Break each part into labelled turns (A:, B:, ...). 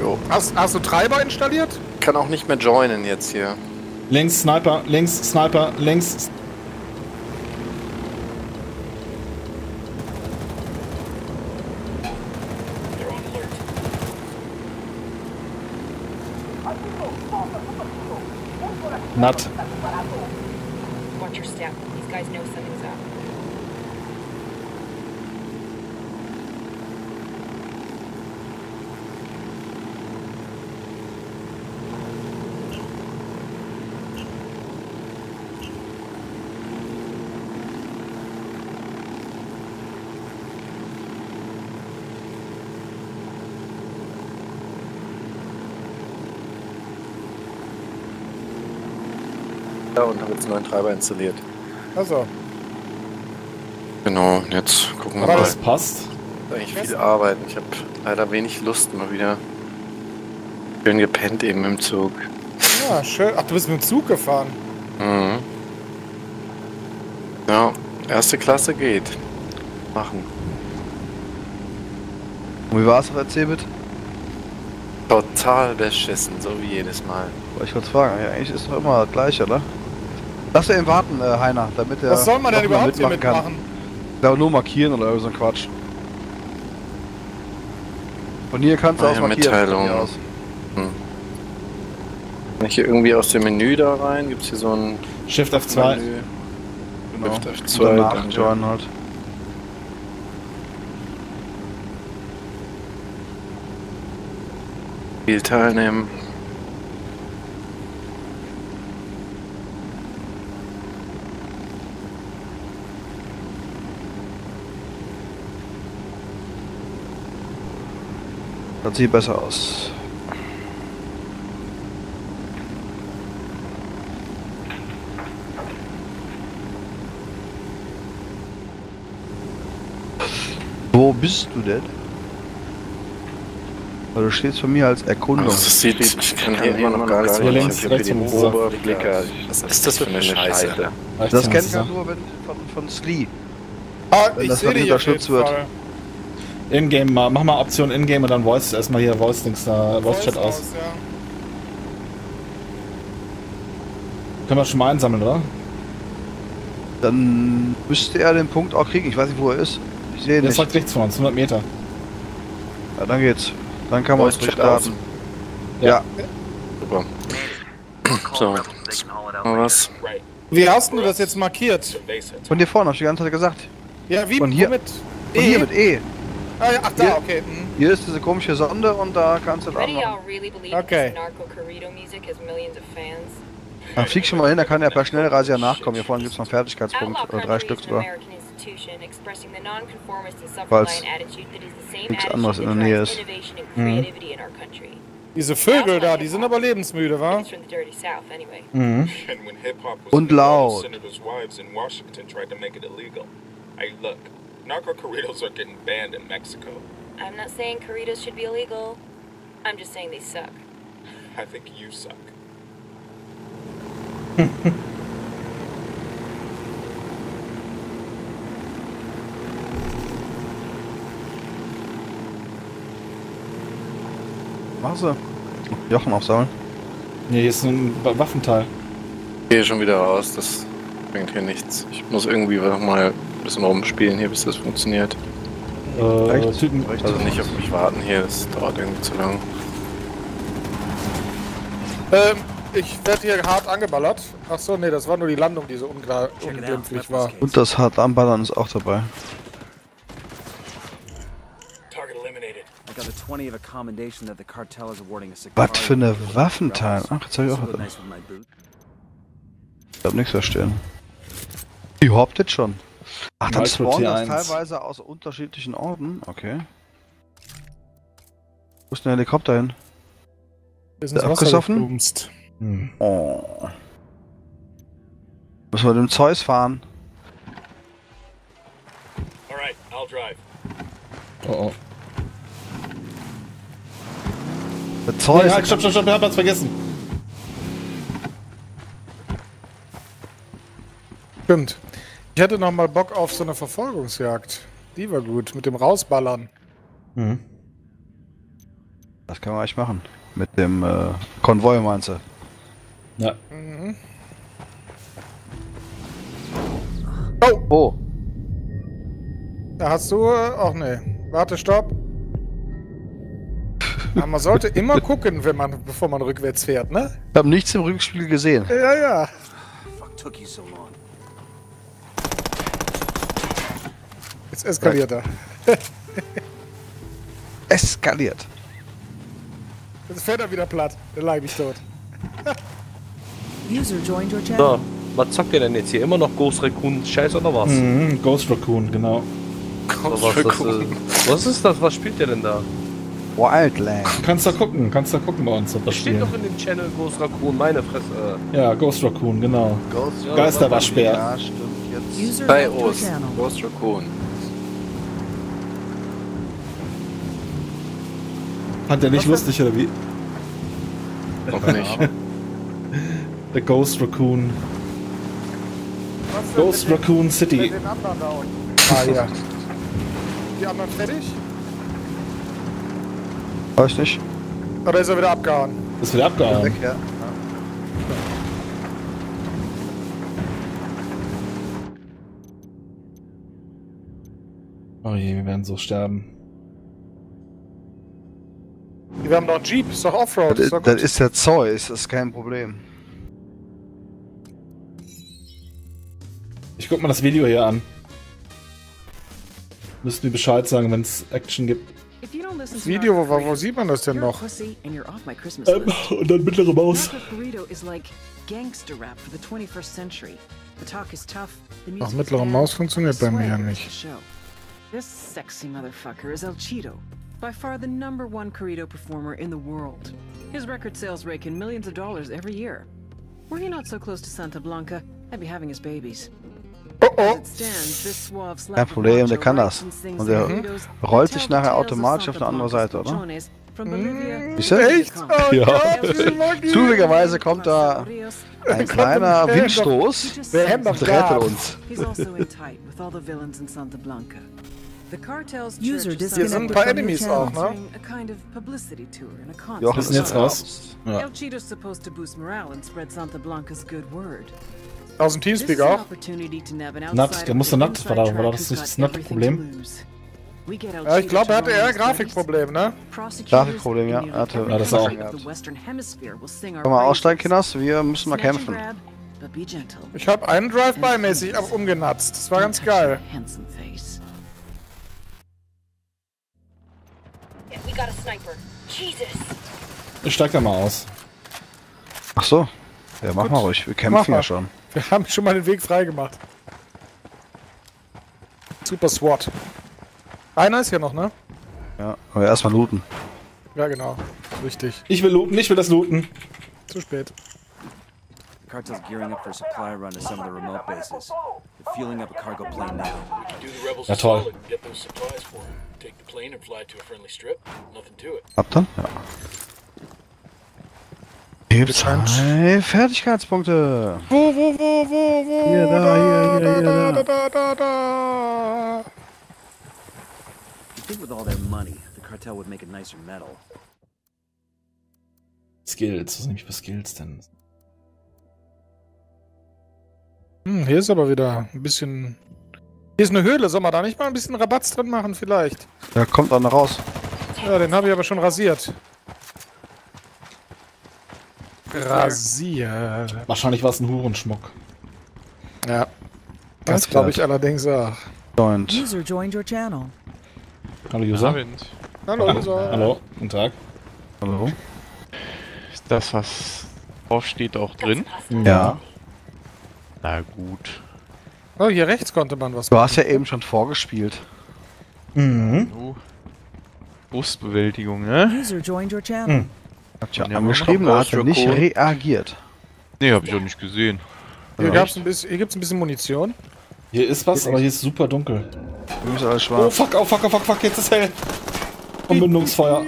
A: Jo.
B: Hast, hast du Treiber installiert?
A: Kann auch nicht mehr joinen jetzt hier.
C: Links, Sniper, links, Sniper, links. Nut.
A: Und habe jetzt einen neuen Treiber installiert.
B: Also,
A: Genau, und jetzt gucken wir
B: Aber
A: mal.
C: Das passt.
A: eigentlich viel arbeiten. Ich habe leider wenig Lust mal wieder. Schön gepennt eben im Zug.
B: ja, schön. Ach, du bist mit dem Zug gefahren.
A: Mhm. Ja, erste Klasse geht. Machen.
D: Und wie war's auf der Cebit?
A: Total beschissen, so wie jedes Mal.
D: Wollte ich kurz fragen. Ja, eigentlich ist doch immer gleich, oder? Lass wir ihn warten, äh, Heiner, damit er.
B: Was soll man denn überhaupt hier
D: mitmachen
B: mitmachen?
D: Ich glaube nur markieren oder irgend so ein Quatsch. Von hier kannst du
A: Ah,
D: aus markieren. von
A: Mitteilung.
D: hier aus.
A: Kann ich hier irgendwie aus dem Menü da rein? Gibt es hier so ein
C: Shift F2.
A: Menü?
D: Genau.
A: Shift
D: Und
A: F2,
D: danach joinen halt.
A: Spiel teilnehmen.
D: Das sieht besser aus. Wo bist du denn? Weil du stehst von mir als Erkundung.
A: Also das sieht, ich kann hier immer noch gar nicht
C: Hier
A: sehen.
C: links,
A: Ich hab hier
C: rechts
A: den. Oberblicker. Was ist das für eine Scheiße?
D: das kennt man nur wenn, von, von Slee.
B: Ah,
D: Wenn
B: ich
D: das
B: sehe dich auf jeden
D: unterstützt wird.
C: Ingame, mal, mach mal Option Ingame und dann Voice, erstmal hier Voice-Dings da, Voice-Chat
B: Voice
C: aus.
B: ja.
C: Können wir schon mal einsammeln, oder?
D: Dann müsste er den Punkt auch kriegen. Ich weiß nicht, wo er ist. Ich sehe ihn
C: Der
D: nicht.
C: folgt rechts von uns, 100 Meter.
D: Ja, dann geht's. Dann kann man es
A: Voice-Chat
D: durchstarten. Ja.
A: Super. So, mal was.
B: Wie hast du das jetzt markiert?
D: Von dir vorne, hab ich die ganze Zeit gesagt.
B: Ja, wie
D: Von hier-
B: womit?
D: Von hier mit E.
B: Ah, ja, ach, da,
D: Hier.
B: okay. mhm.
D: Hier ist diese komische Sonde und da kannst du das anmachen.
E: y'all really believe
B: Okay.
E: this narco-corrido music has millions of fans?
D: Dann flieg schon mal hin, da kann er per Schnellreise ja nachkommen. Hier vorne gibt's noch einen Fertigkeitspunkt. Oder drei
E: Country
D: Stück sogar.
E: American institution expressing the nonconformist and
D: Falls
E: self-reliant attitude that is the same
D: nichts anderes in der Nähe ist.
C: Mhm.
E: creativity in our country.
B: Diese Vögel da, die sind aber lebensmüde, wa?
E: It's from the dirty south, anyway.
C: Mhm.
D: Und laut.
F: senators' wives in Washington tried to make it illegal. Hey, look, narco corridos are getting banned in Mexico.
E: I'm not saying corridos should be illegal. I'm just saying they suck.
F: I think you suck.
D: Mach sie. Er? Jochen aufsammeln.
C: Nee, hier ist ein Wa- Waffenteil.
A: Ich gehe schon wieder raus, das bringt hier nichts. Ich muss irgendwie noch mal ein bisschen rumspielen hier, bis das funktioniert.
C: Äh? Typen.
D: Rechts.
A: Also nicht auf mich warten hier, das dauert irgendwie zu lang.
B: Ähm, ich werde hier hart angeballert. Ach so, nee, das war nur die Landung, die so unklar, unglimpflich war.
D: Und das hart anballern ist auch dabei.
F: Target eliminated.
G: I got a 20 of a commendation that the cartel is awarding a cigar.
D: Was für eine Waffenteil? Ach, jetzt hab ich auch was. Ich hab nichts verstehen. Die hauptet schon. Ach, dann spawnen das
C: T1.
D: teilweise aus unterschiedlichen Orten. Okay. Wo ist denn der Helikopter hin?
B: Ist
D: Wasser abgesoffen?
C: Hm.
D: Oh. Müssen wir dem Zeus fahren?
F: Alright, I'll drive.
C: Oh, oh.
D: Der Zeus.
C: Nee, halt, stopp, stopp, stopp, ich hab was vergessen.
B: Stimmt. Ich hätte noch mal Bock auf so eine Verfolgungsjagd. Die war gut, mit dem Rausballern.
C: Mhm.
D: Das können wir echt machen. Mit dem äh, Konvoi meinst du?
C: Ja.
B: Mhm.
D: Oh,
B: Da hast du. Ach nee. Warte, stopp. Aber man sollte immer gucken, wenn man, bevor man rückwärts fährt, ne?
D: ich habe nichts im Rückspiel gesehen.
B: Ja, ja.
G: Fuck took you so long.
B: Jetzt eskaliert er.
D: Eskaliert.
B: Jetzt fährt er wieder platt. Dann lag ich tot.
H: User joined your channel.
I: So, was zockt ihr denn jetzt hier? Immer noch Ghost Recon Scheiß oder was?
C: Mhm, Ghost Raccoon, genau.
I: Oder was, das, äh, was ist das? Was spielt ihr denn da?
D: Wildland.
C: Kannst du gucken, kannst du gucken bei uns, ob das
I: Steht doch in dem Channel Ghost Raccoon, meine Fresse.
C: Ja, Ghost Raccoon, genau.
D: Ghost
I: Ja,
C: Geisterwaschbär.
D: Ja, stimmt. Jetzt.
H: User
A: Bei
H: channel.
A: Ghost Raccoon.
C: Fand der nicht lustig, oder wie?
A: Noch nicht.
C: Der Ghost Raccoon. Ghost Raccoon
B: den,
C: City.
B: den anderen da unten? Ah, ja. Die anderen fertig?
D: Weiß nicht.
B: Oder ist er wieder abgehauen?
C: Ist wieder abgehauen.
D: Weg, ja.
C: Oh je, wir werden so sterben.
B: Wir haben doch einen Jeep, ist doch Offroad.
D: Das,
B: Ist doch
D: das ist der Zeus, das ist kein Problem.
C: Ich guck mal das Video hier an. Müssten wir Bescheid sagen, wenn es Action gibt.
B: Das Video, wo, wo sieht man das denn noch?
C: Ähm, und dann mittlere Maus.
H: Narco Burrito is like gangster rap for the 21st century. The talk is tough, the
B: Ach, mittlere Maus funktioniert bei mir ja nicht.
H: This sexy motherfucker is El Cheeto, by far the number one corrido performer in the world. His record sales rake in millions of dollars every year. Were he not so close to Santa Blanca, I'd be having his babies.
B: Oh, oh.
H: it stands, this
D: Kein
H: er
D: Problem, der kann das. Und der rollt sich nachher
H: the tales of
D: automatisch auf eine andere Seite, oder?
H: Bolivia mm.
D: Siehst du?
B: Er echt? Oh
C: Ja.
B: Gott, wie Logi.
D: Zufälligerweise kommt da ein kleiner Windstoß und rettet uns.
B: Hier sind ein paar Enemies auch, ne?
D: Jochen
C: ist jetzt raus. Ja.
B: Aus dem Teamspeak auch.
H: outsider
C: der musste
H: inside
C: war da- war das nicht das
H: El
B: Ja, ich glaube, er hatte eher. Grafikproblem, ne?
D: Grafikproblem, ja, er hatte-
C: Ja, das auch.
D: mal
H: praises.
D: aussteigen, Kinders, wir müssen mal kämpfen.
B: Ich habe einen Drive-By-mäßig umgenatzt. Das war ganz geil.
C: Ich steig da mal aus.
D: Ach so. Ja, mach mal ruhig, wir
B: Mach
D: kämpfen
B: mal.
D: ja schon.
B: Wir haben schon mal den Weg freigemacht. Super SWAT. Einer ist hier noch, ne?
D: Ja, aber erstmal looten.
B: Ja, genau. Richtig.
C: Ich will looten, ich will das looten.
B: Zu spät.
G: The cartel's gearing up for a supply run to some of the remote bases. They're fueling up a cargo plane now.
F: Do the rebels
C: Ja, toll.
F: Solid and get those supplies for 'em. Take the plane and fly to a friendly strip. Nothing to it.
D: Habt ihr? Ja. Gibt's zwei Fertigkeitspunkte.
B: Wo, wo, wo, wo, wo?
D: Hier, da, hier, hier, hier,
B: da,
D: da.
B: da, da, da.
G: You think with all their money, the cartel would make a nicer metal.
C: Skills, was nehme ich für Skills denn?
B: Hm, hier ist aber wieder ein bisschen... Hier ist eine Höhle. Soll man da nicht mal ein bisschen Rabatz drin machen vielleicht?
D: Da kommt einer raus.
B: Ja, den habe ich aber schon rasiert. Rasiert.
C: Wahrscheinlich war es ein Hurenschmuck.
B: Ja. Das glaube ich allerdings auch.
D: Joint.
H: User joined your channel.
C: Hallo User.
B: Hallo, User.
C: Hallo, guten Tag.
D: Hallo?
J: Ist das, was draufsteht, auch drin?
D: Ja.
J: Na gut.
B: Oh, hier rechts konnte man was
D: Du hast ja eben schon vorgespielt.
C: Mhm.
J: Oh. Brustbewältigung, ne?
H: User joined your channel.
D: Habt ihr
J: Ja,
D: angeschrieben, da hat er nicht reagiert.
J: Nee, hab ich auch nicht gesehen.
B: Hier, gab's ein bisschen, hier gibt's ein bisschen Munition.
C: Hier ist was, aber hier ist super dunkel.
D: Du bist alles
C: Oh
D: schwarz.
C: fuck, oh fuck, oh fuck, fuck, jetzt ist hell. Umbindungsfeuer.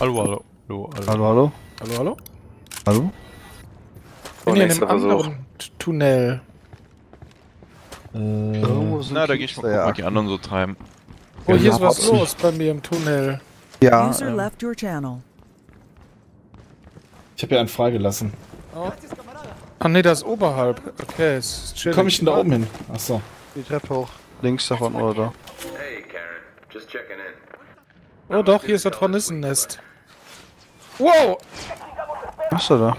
J: Hallo, hallo. Hallo, hallo.
D: Hallo, hallo?
B: Hallo, hallo?
D: Hallo?
B: Ich bin hier in einem
A: Versuch.
B: anderen Tunnel.
C: Äh,
J: Na, da geh ich mal gucken,
D: ja.
J: was die anderen so treiben.
B: Oh, hier
D: Ja,
B: ist was los bei mir im Tunnel.
D: Ja,
K: User
D: ähm,
K: left your channel.
C: Ich habe ja einen freigelassen.
B: Ah ne, das ist oberhalb. Okay, es ist
C: Wie
B: chillig.
C: komme ich denn da oben hin? Achso.
D: die Treppe hoch. Links davon oder da.
L: Hey, Karen. Just checking in.
B: Oh doch, hier ist das Hornissennest. Wow!
D: Was ist da da?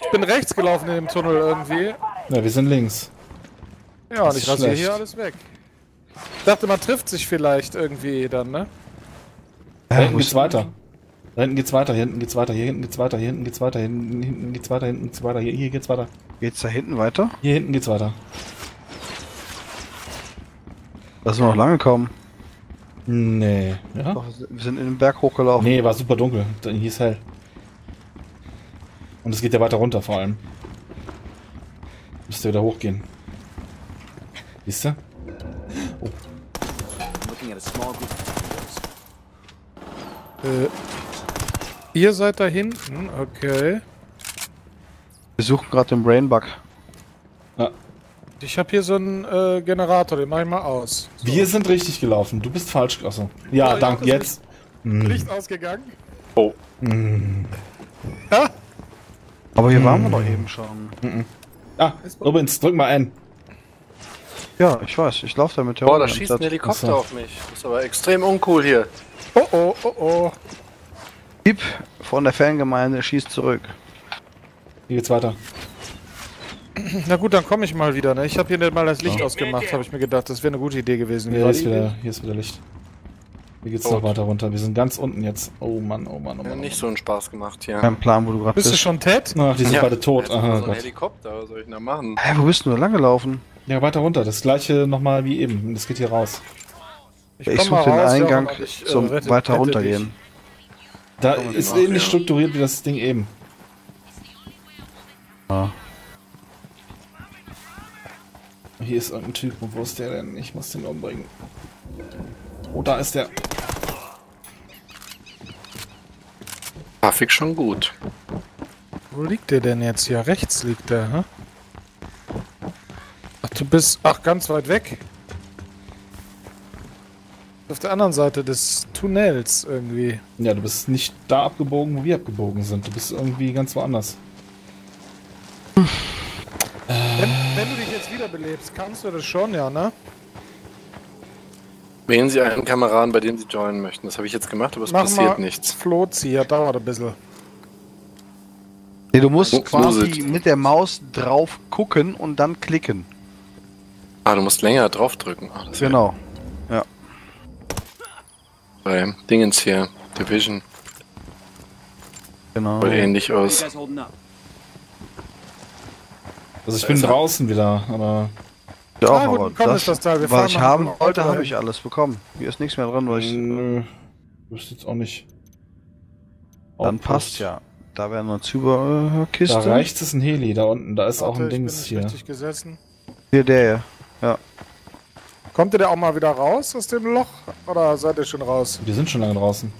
B: Ich bin rechts gelaufen in dem Tunnel irgendwie.
C: Ja, wir sind links.
B: Ja, und
C: Das
B: ich
C: ist
B: rasiere hier alles weg. Ich dachte, man trifft sich vielleicht irgendwie dann, ne?
C: Da hinten
D: wo
C: geht's weiter. Da hinten geht's weiter, hier hinten geht's weiter, hier hinten geht's weiter, hier hinten geht's weiter, hier hinten, geht's weiter, hinten geht's weiter, hier, hier geht's weiter.
D: Geht's da hinten weiter?
C: Hier hinten geht's weiter.
D: Lass wir noch lange kommen.
C: Nee. Ja?
D: Doch, wir sind in den Berg hochgelaufen.
C: Nee, war super dunkel. Hier ist hell. Und es geht ja weiter runter vor allem. Müsste wieder hochgehen.
G: Small group of
B: Äh, ihr seid da hinten, okay.
D: Wir suchen gerade den Brainbug.
B: Ich habe hier so einen äh, Generator, den mach ich mal aus.
C: Wir sind richtig gelaufen. Du bist falsch. Achso. Ja,
B: Oh,
C: danke.
B: ja,
C: Jetzt. Hm.
B: Licht ausgegangen.
C: Hm.
B: Ja,
D: Aber hier waren wir doch eben schon.
C: Ah, übrigens, drück mal ein.
D: Ja, ich weiß. Ich laufe da mit der
A: Boah, da schießt ein Helikopter auf mich. Das ist aber extrem uncool hier.
B: oh oh, oh oh.
D: Piep von der Fangemeinde schießt zurück.
C: Hier geht's weiter.
B: Na gut, dann komme ich mal wieder, ne? Ich habe hier nicht mal das Licht ausgemacht, habe ich mir gedacht. Das wäre eine gute Idee gewesen. Wie
C: Hier ist, wieder, hier ist wieder Licht. Hier geht's
A: Tot.
C: noch weiter runter. Wir sind ganz unten jetzt. Oh Mann, oh Mann, oh
A: Ja,
C: Mann.
A: nicht so einen Spaß gemacht hier.
D: Kein Plan, wo du gerade
B: Bist
D: bist.
B: du schon Ted?
C: Ach, die sind
A: Ja,
C: beide tot. Aha,
A: so ein
C: Gott.
A: Helikopter, was soll ich denn da machen?
D: Hä, wo bist du denn lang gelaufen?
C: Ja, weiter runter. Das gleiche nochmal wie eben. Das geht hier raus.
D: Ich, suche
B: mal
D: den
B: raus,
D: Eingang
B: aber ich, äh,
D: zum
B: rette-
D: weiter
B: rette
D: runtergehen.
C: Da
A: Kann man
C: ist ähnlich
A: ja.
C: strukturiert wie das Ding eben.
D: Ja.
C: Hier ist irgendein Typ. Wo ist der denn? Ich muss den umbringen. Oh, da ist der.
A: Grafik schon gut.
B: Wo liegt der denn jetzt hier? Rechts liegt der, hä? Ach, du bist. Ach, ganz weit weg. Auf der anderen Seite des Tunnels irgendwie.
C: Ja, du bist nicht da abgebogen, wo wir abgebogen sind. Du bist irgendwie ganz woanders.
B: Wenn, wenn du dich jetzt wiederbelebst, kannst du das schon, ja, ne?
A: Wählen Sie einen Kameraden, bei dem Sie joinen möchten. Das habe ich jetzt gemacht, aber es
B: Mach
A: passiert
B: mal
A: nichts.
B: Flotzieher, dauert ein bisschen.
D: Nee, du musst quasi mit der Maus drauf gucken und dann klicken.
A: Ah, du musst länger draufdrücken. Ah,
D: Genau.
A: bei Dingens hier. Division.
D: Genau.
A: Voll ähnlich aus.
C: Also ich
A: Da
C: bin
A: er.
C: draußen wieder, aber
D: Ja,
B: Ah,
D: auch,
B: gut,
D: aber
B: komm,
D: das,
B: ist das. Wir
D: was
B: fahren
D: ich haben wollte, habe ich alles bekommen. Hier ist nichts mehr dran, was ich...
C: nö, wüsste jetzt auch nicht.
D: Dann
C: Outpost.
D: passt ja. Da wäre eine Zyberkiste.
C: Da rechts ist ein Heli, da unten, da ist auch
B: Warte,
C: ein
B: ich bin
C: Dings hier.
B: richtig gesessen.
D: Hier der hier.
B: Kommt ihr der auch mal wieder raus aus dem Loch? Oder seid ihr schon raus?
C: Wir sind schon lange draußen.